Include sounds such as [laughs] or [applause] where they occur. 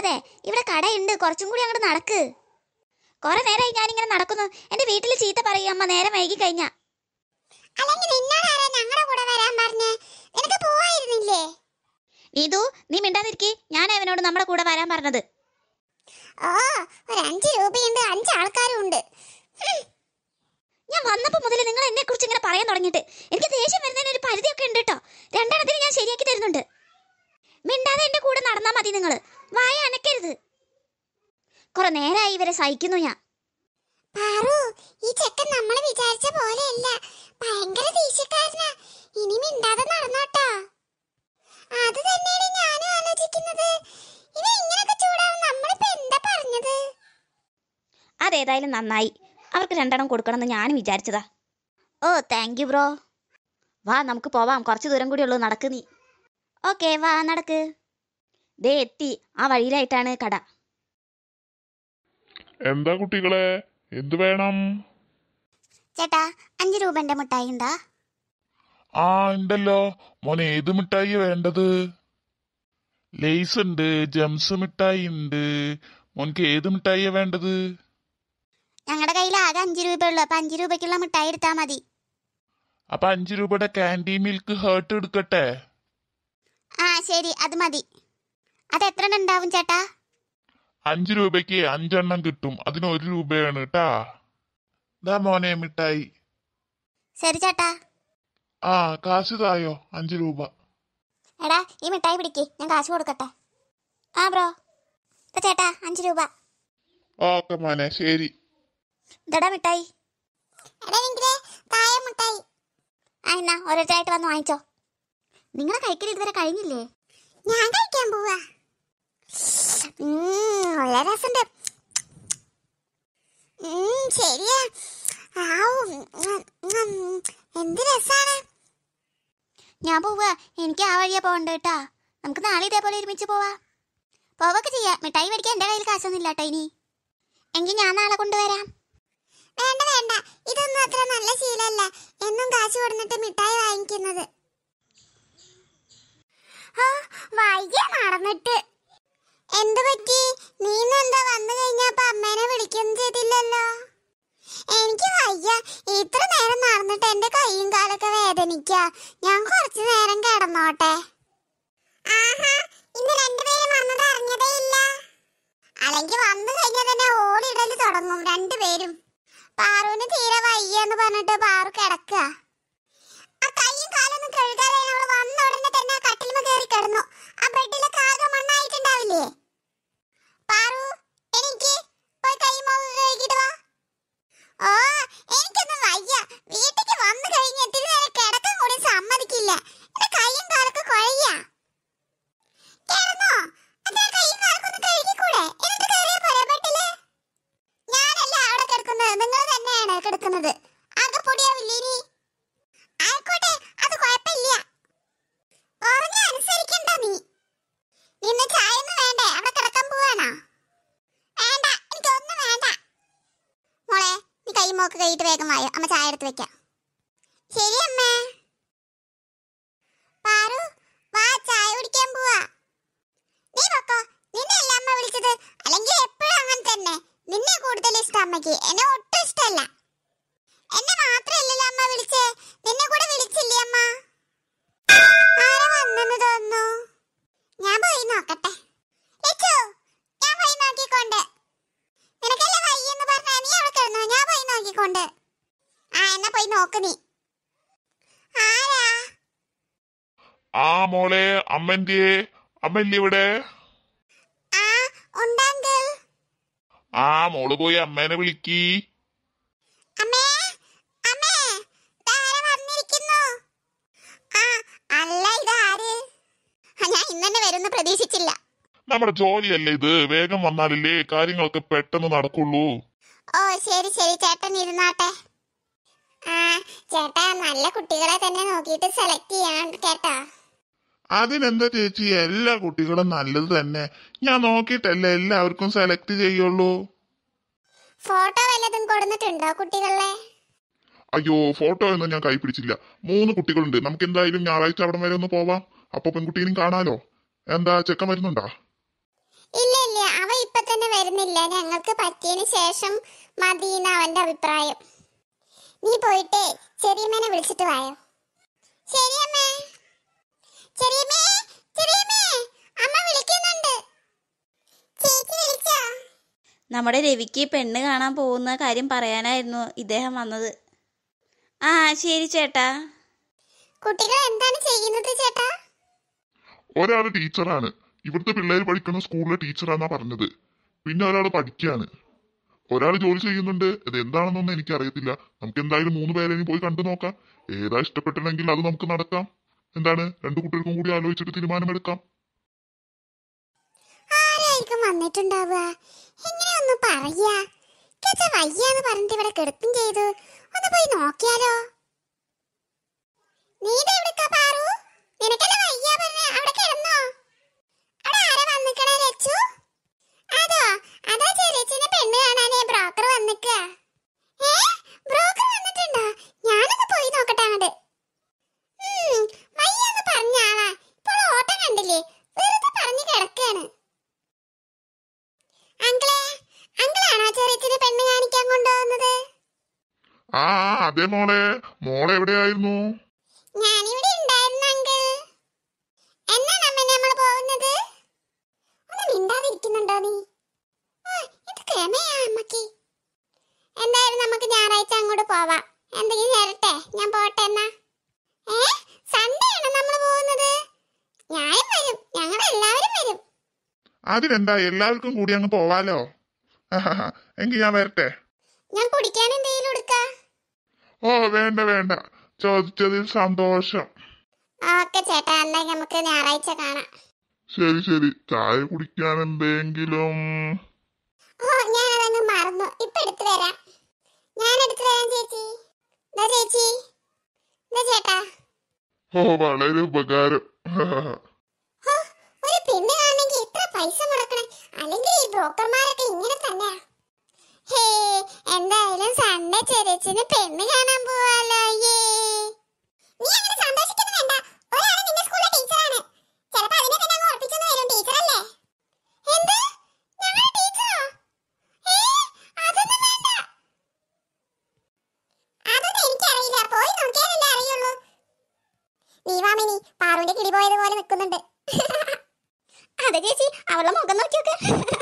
മിണ്ടാതെ ഇവിടെ കടയുണ്ട്. കുറച്ചും കൂടി അങ്ങോട്ട് നടക്ക്. കുറെ നേരമായി ഞാനിങ്ങനെ നടക്കുന്നു. എന്റെ വീട്ടിൽ ചീത്ത പറയും. അമ്മ നേരം വൈകി കഴിഞ്ഞാ. നീതു നീ മിണ്ടാതിരിക്കി. ഞാൻ അവനോട് നമ്മുടെ കൂടെ വരാൻ പറഞ്ഞത്. ഓ ഒരു അഞ്ച് രൂപയുണ്ട്. അഞ്ച് ആൾക്കാരും ഉണ്ട്. ഞാൻ വന്നപ്പോ മുതൽ നിങ്ങൾ എന്നെ കുറിച്ച് ഇങ്ങനെ പറയാൻ തുടങ്ങിയിട്ട്. എനിക്ക് ദേഷ്യം വരുന്നതിന് ഒരു പരിധിയൊക്കെ ഉണ്ട് കേട്ടോ. രണ്ടെണ്ണത്തിന് ഞാൻ ശരിയാക്കി തരുന്നുണ്ട്. മിണ്ടാതെ എന്റെ കൂടെ നടന്നാ മതി നിങ്ങൾ വായ അനക്കരുത്. കുറെ നേരമായി ഇവരെ സഹിക്കുന്നു ഞാൻ. പാറു ഈ ചെക്കൻ നമ്മൾ വിചാരിച്ച പോലെയല്ല. ഭയങ്കര ദേഷ്യക്കാരനാ. ഇനി മിണ്ടാതെ നടന്നോട്ടോ. അത് തന്നെയാണ് ഞാനും ആലോചിക്കുന്നത്. ഇനി ഇങ്ങനൊക്കെ ചൂടാവും നമ്മളിപ്പോ എന്താ പറഞ്ഞത്? അതേതായാലും നന്നായി. അവർക്ക് രണ്ടെണ്ണം കൊടുക്കണമെന്ന് ഞാനും വിചാരിച്ചതാ. ഓ താങ്ക് യു ബ്രോ വാ നമുക്ക് പോവാം. കുറച്ച് ദൂരം കൂടി ഉള്ളൂ നടക്ക് നീ. ഓക്കെ വാ നടക്ക്. ദേ എത്തി. ആ വഴിയിലായിട്ടാണ് കട. എന്താ കുട്ടികളെ? എന്ത് വേണം? ചേട്ടാ അഞ്ച് രൂപന്റെ മിഠായി ഉണ്ടാ? ആ ഉണ്ടല്ലോ. മോനെ ഏത് മിഠായി വേണ്ടത്? ലേസ് ഉണ്ട് ജംസ് മിഠായി ഉണ്ട്. മോൻക്ക് ഏത് മിഠായി വേണ്ടത്? ഞങ്ങളുടെ കയ്യിൽ ആകെ അഞ്ച് രൂപ ഉള്ളു. അപ്പൊ അഞ്ച് രൂപയ്ക്കുള്ള മിഠായി എടുത്താ മതി. അപ്പൊ അഞ്ചു രൂപയുടെ കാൻഡി മിൽക്ക് ഹേർട്ട് എടുക്കട്ടെ? ആ ശരി. അത് മതി. അത് എത്ര എണ്ണം ഉണ്ടാവും ചേട്ടാ? അഞ്ചു രൂപയ്ക്ക് അഞ്ചെണ്ണം കിട്ടും. അതിന് ഒരു രൂപയാണ് കേട്ടാ ദാ മോനെ മിഠായി. ശരി ചേട്ടാ. ആ കാശ് തായോ? അഞ്ചു രൂപ. എടാ ഈ മിഠായി പിടിക്ക്. ഞാൻ കാശ് കൊടുക്കട്ടെ. ആ ബ്രോ. ഇതാ ചേട്ടാ അഞ്ച് രൂപ. ഓക്കെ മോനെ ശരി. ഇതടാ മിഠായി. ആ എന്നാ ഓരോരുത്തരായിട്ട് വന്ന് വാങ്ങിച്ചോ. നിങ്ങളെ കഴിക്കൽ ഇതുവരെ കഴിഞ്ഞില്ലേ? ഞാൻ കഴിക്കാൻ പോവാ. നല്ല രസമുണ്ട്. ശരിയാ. ആവൂ, എന്ത് രസാണ്. ഞാൻ പോവുക എനിക്ക് ആ വഴിയാ പോകണ്ട കേട്ടാ. നമുക്ക് നാളെ ഇതേപോലെ ഒരുമിച്ച് പോവാ. പോവൊക്കെ ചെയ്യാം. മിഠായി മേടിക്കാൻ എന്റെ കയ്യിൽ കാശൊന്നും ഇല്ലാട്ടോ ഇനി. എങ്കിൽ ഞാൻ നാളെ കൊണ്ടുവരാം. വേണ്ട വേണ്ട. ഇതൊന്നും അത്ര നല്ല ശീലമല്ല. എന്നും കാശ് കൊടുത്തിട്ട് മിഠായി വാങ്ങിക്കുന്നത്. ആ, വയ്യ നടന്നിട്ട്. തുടങ്ങും രണ്ടുപേരും. പാറുവിന് തീരെ വയ്യ എന്ന് പറഞ്ഞിട്ട് പാറു കിടക്കുക ആ കൈയും കാലൊന്നും കഴുകാതെ അവൾ വന്ന ഉടനെ തന്നെ കട്ടിലുമ കയറി കിടന്നു ആ ബെഡിലൊക്കെ ആകെ മണ്ണായിട്ടുണ്ടാവില്ലേ പാറു എനിക്ക് പോയി കൈ മുഖം കഴുകിട്ട് വാ ഓ എനിക്കൊന്നും വയ്യ വീട്ടിക്ക് വന്നു കഴിഞ്ഞ് ഇത്തിരി നേരം കിടക്കാൻ കൂടി സമ്മതിക്കില്ല എന്റെ കൈയും കാലൊക്കെ കുഴയ്യ കിടന്നോ അതെ കൈയും കാലൊക്കെ ഒന്ന് കഴുകിക്കൂടെ എന്നിട്ട് കയറിയാ പോരെ ബെഡിൽ ഞാനല്ല അവിടെ കിടക്കുന്നത് നിങ്ങൾ തന്നെയാണ് കിടക്കുന്നത് ആകെ പൊടിയാവില്ലേ ഇനി ആയിക്കോട്ടെ അത് കുഴപ്പമില്ല പറഞ്ഞ അനുസരിക്കണ്ട നീ ഇന്ന് ചായ ഒന്നും വേണ്ടേ അവിടെ കിടക്കാൻ പോവാണോ വേണ്ട എനിക്കൊന്നും വേണ്ട മോളെ നീ കൈ മോക്ക് കഴിയിട്ട് വേഗം വായോ. അമ്മ ചായ എടുത്ത് വെക്കാം. ശരി അമ്മേ. പാറു വാ ചായ കുടിക്കാൻ പോവാ. നീ പൊക്കോ. നിന്നെ അല്ല അമ്മ വിളിച്ചത്. അല്ലെങ്കിൽ എപ്പോഴും അങ്ങനെ തന്നെ. നിന്നെ കൂടുതൽ ഇഷ്ടം അമ്മയ്ക്ക്. എന്നെ ഒട്ടും ഇഷ്ടമല്ല. പോയി നോക്കിക്കൊണ്ട് ആ എന്നാ പോയി നോക്ക് നീ. ആരാ? ആ മോളെ അമ്മന്റെ അമ്മല്ലേ ഇവിടെ? ആ ഉണ്ടങ്കിൾ ആ മോൾ പോയി അമ്മേനെ വിളിക്കി. അമ്മേ അമ്മേ ഇതാരാ വന്നിരിക്കുന്നു? ആ അല്ല ഇതാര്? ആ, ഞാൻ ഇന്ന് വരുമെന്ന് പ്രതീക്ഷിച്ചില്ല. നമ്മുടെ ജോലിയല്ലേ ഇത്? വേഗം വന്നാലല്ലേ കാര്യങ്ങളൊക്കെ പെട്ടെന്ന് നടക്കുള്ളൂ. ഓ ശരി ശരി. ചേട്ടൻ ഇരുന്നാട്ടെ. ആ ചേട്ടാ നല്ല കുട്ടികളെ തന്നെ നോക്കിയിട്ട് സെലക്ട് ചെയ്യണം കേട്ടാ. അതിനെന്താ ചേച്ചി? എല്ലാ കുട്ടികളും നല്ലത് തന്നെ. ഞാൻ നോക്കിയിട്ടല്ലേ എല്ലാവർക്കും സെലക്ട് ചെയ്യുള്ളൂ. ഫോട്ടോ വല്ലതും കൊടുത്തിട്ടുണ്ടോ കുട്ടികളെ? അയ്യോ ഫോട്ടോ ഒന്നും ഞാൻ കൈ പിടിച്ചില്ല. മൂന്ന് കുട്ടികളുണ്ട്. നമുക്ക് എന്തായാലും ഞായറാഴ്ച അവിടം വരെ ഒന്ന് പോവാം. അപ്പൊ പെൺകുട്ടീനും കാണാലോ. എന്താ ചെക്കൻ വരുന്നുണ്ടാ? ഇല്ല ഇല്ല? അവ ഇപ്പൊ തന്നെ വരുന്നില്ല? ഞങ്ങൾക്ക് പറ്റിയതിന് ശേഷം മതിയെന്ന് അവന്റെ അഭിപ്രായം. നീ പോയിട്ട് ചെറിയമ്മേനെ വിളിച്ചിട്ട് വായോ? ശരിയമ്മേ ചെറിയമ്മേ? ചെറിയമ്മേ? അമ്മ വിളിക്കുന്നുണ്ട്. ചേച്ചി വിളിച്ചോ? നമ്മുടെ രവിക്ക് പെണ്ണ് കാണാൻ പോകുന്ന കാര്യം പറയാനായിരുന്നു ഇദ്ദേഹം വന്നത്. ആ ശരി ചേട്ടാ. കുട്ടികൾ എന്താണ് ചെയ്യുന്നത് ചേട്ടാ? ഒരാൾ ടീച്ചറാണ്. ഇവിടുത്തെ പിള്ളേർ പഠിക്കുന്ന സ്കൂളിലെ ടീച്ചറാന്നാ പറഞ്ഞത്. പിന്നെ ഒരാൾ പഠിക്കാണ്. ഒരാൾ ജോലി ചെയ്യുന്നുണ്ട്. അത് എന്താണെന്നൊന്നും എനിക്കറിയത്തില്ല. നമുക്ക് എന്തായാലും മൂന്ന് പേരെയും പോയി കണ്ടു നോക്കാം. ഏതാ ഇഷ്ടപ്പെട്ടില്ലെങ്കിൽ അത് നമുക്ക് നടക്കാം. എന്താണ്? രണ്ടു കുട്ടികൾക്കും കൂടി ആലോചിച്ചിട്ട് തീരുമാനമെടുക്കാം. ആരായിരിക്കും വന്നിട്ടുണ്ടാവുക? എങ്ങനെയൊന്ന് ചെയ്തു. ഒന്ന് പോയി നോക്കിയാലോ? നീ അവിടെ കിടന്നോ? പെണ്ണ് കാണാനേ പോയി കണ്ടില്ലേ? വെറുതെ പറഞ്ഞു അങ്കിളാണോ പെണ്ണ് കാണിക്കാൻ ആ, അതെ മോളെ. മോളെ എവിടെയായിരുന്നു ഞാനിവിടെ ഉണ്ടായിരുന്നു അങ്കിൾ എന്നാണ് അമ്മ നമ്മൾ പോകുന്നത് ഒന്ന് മിണ്ടാതിരിക്കുന്നുണ്ടോ നീ ആ, ഇത് ക്രമയാ അമ്മയ്ക്ക് എന്തായാലും നമുക്ക് ഞായറാഴ്ച അങ്ങോട്ട് പോവാം. എന്തെങ്കിലും ചേരട്ടെ ഞാൻ പോട്ടെ എന്നാ? ഏ? സൺഡേ ആണ് നമ്മൾ പോകുന്നത്? ഞാനും വരും. ഞങ്ങൾ എല്ലാവരും വരും. അതിനെന്താ? എല്ലാവർക്കും കൂടി അങ്ങ് പോവാലോ? [laughs] എങ്കിൽ ഞാൻ വരട്ടെ? ഞാൻ കുടിക്കാൻ എന്തെങ്കിലും എടുക്കാ ഓ വേണ്ട വേണ്ട. ചോദിച്ചതിൽ സന്തോഷം. ഓക്കെ ചേട്ടാ എന്നാ നമുക്ക് ഞായറാഴ്ച കാണാം. ശരി ശരി. ചായ കുടിക്കാൻ എന്തെങ്കിലും? ഓ ഞാൻ അതങ്ങ് മറന്നു. ഇപ്പൊ എടുത്തു തരാം ഞാൻ എടുത്തു തരാം ചേച്ചി ദാ ചേച്ചി? ചേട്ടാ? ഓ വളരെ ഉപകാരം. ഒരു പെണ്ണ് കാണണമെങ്കിൽ ഇത്ര പൈസ മുടക്കണം? അല്ലെങ്കിൽ ഈ ബ്രോക്കർമാരൊക്കെ ഇങ്ങനെ തന്നെയാ. ഹേ എന്തായാലും സൺഡേ ചെറിയച്ഛന് പെണ്ണ് കാണാൻ പോവാലോ യേ നീ അങ്ങനെ സന്തോഷിക്കുന്നു വേണ്ട ഒരാൾ നിന്റെ സ്കൂളിലെ ടീച്ചറാണ് ചിലപ്പോ അതിനെ തന്നെ അങ്ങ് ഉറപ്പിച്ചെന്ന് വരും ടീച്ചറല്ലേ എന്ത് ഞങ്ങളുടെ ടീച്ചറോ ഏ അതൊന്നും വേണ്ട അതൊന്നും എനിക്കറിയില്ല പോയി നോക്കിയാലല്ലേ അറിയുള്ളൂ നീ വാ മിനി പാറുവിന്റെ കിളി പോയത് പോലെ നിൽക്കുന്നുണ്ട് [laughs] അതെ ചേച്ചി അവളുടെ മുഖം നോക്കിയൊക്കെ. [laughs]